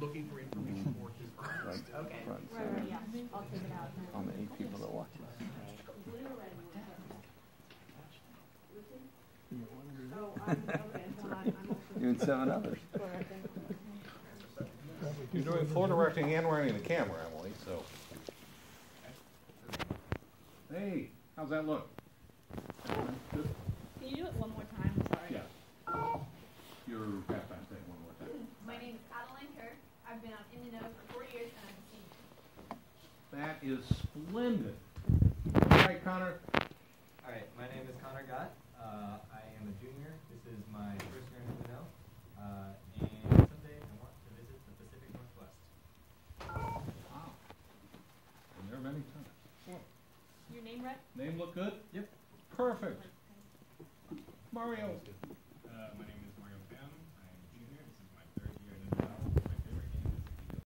we're looking for information for his Right. Okay. Front, Right, center, right, yeah, I'll take it out. On the eight people that watch us. Oh, I'm, okay, hold on, I'm. You and seven others. You're doing floor directing and running the camera, Emily, so. Hey, how's that look? Good? I've been on Indian for four years and I'm a senior. That is splendid. All right, Connor. All right, my name is Connor Gott. Uh, I am a junior. This is my first year in Illinois. Uh, and someday I want to visit the Pacific Northwest. Wow. Been there many times. Your name, Rhett? Name look good? Yep. Perfect. Mario. Uh, my name